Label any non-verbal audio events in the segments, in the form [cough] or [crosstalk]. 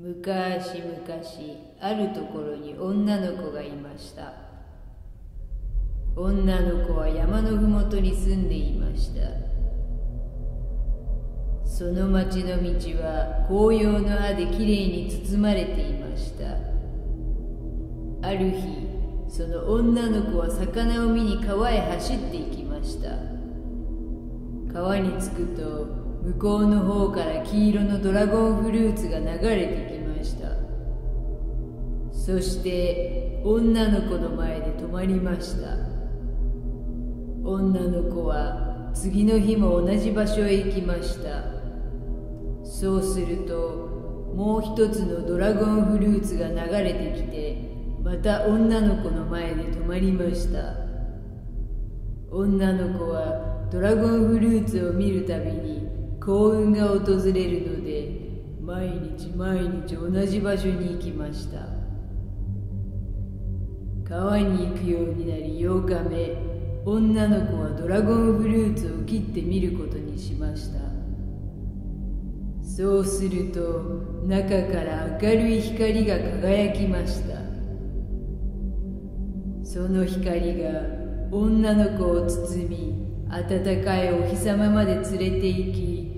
昔々あるところに女の子がいました。女の子は山の麓に住んでいました。その町の道は紅葉の葉できれいに包まれていました。ある日その女の子は魚を見に川へ走っていきました。川に着くと向こうの方から黄色のドラゴンフルーツが流れてきました。そして女の子の前で止まりました。女の子は次の日も同じ場所へ行きました。そうするともう一つのドラゴンフルーツが流れてきてまた女の子の前で止まりました。女の子はドラゴンフルーツを見るたびに幸運が訪れるので毎日毎日同じ場所に行きました。川に行くようになり8日目女の子はドラゴンフルーツを切ってみることにしました。そうすると中から明るい光が輝きました。その光が女の子を包み暖かいお日様まで連れて行き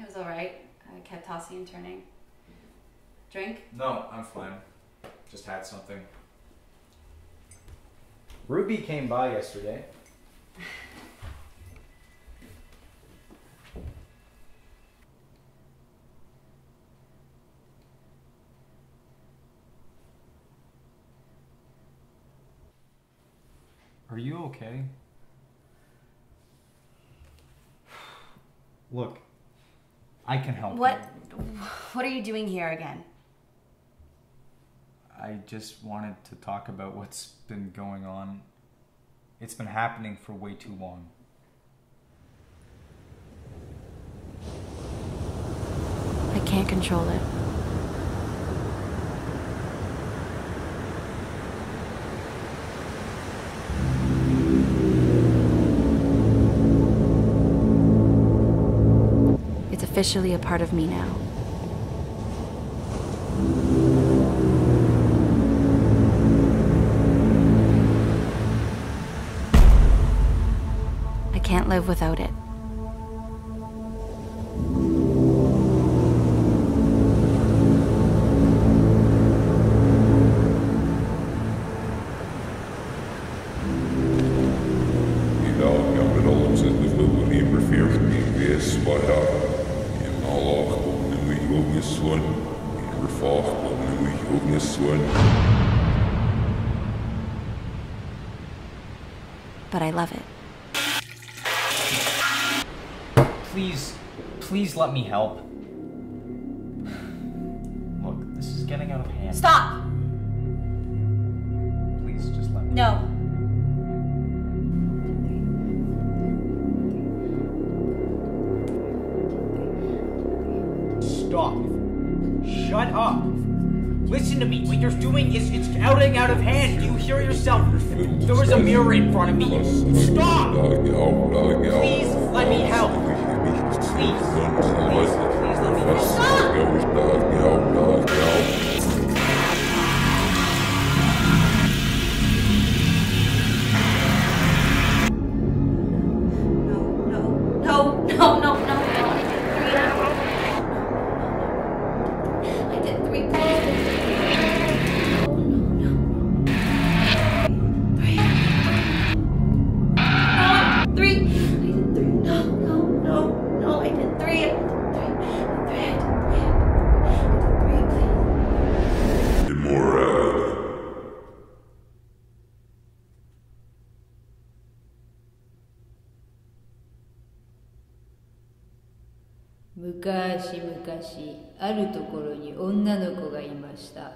It was alright. I kept tossing and turning. Drink? No, I'm fine. Just had something. Ruby came by yesterday. Are you okay? [sighs] Look, I can help What you. what are you doing here again? I just wanted to talk about what's been going on. It's been happening for way too long. I can't control it. Officially a part of me now. I can't live without it. In förfjärskning vid svara. En Allah kom nu i unge son. En refah kom nu i unge son. But I love it. Please, please let me help. [sighs] Look, this is getting out of hand. Stop! Stop. Shut up. Listen to me. What you're doing is it's outing out of hand. Do you hear yourself? There was a mirror in front of me. Stop! Please let me help. Please. Please, please let me help. Stop! 昔々あるところに女の子がいました。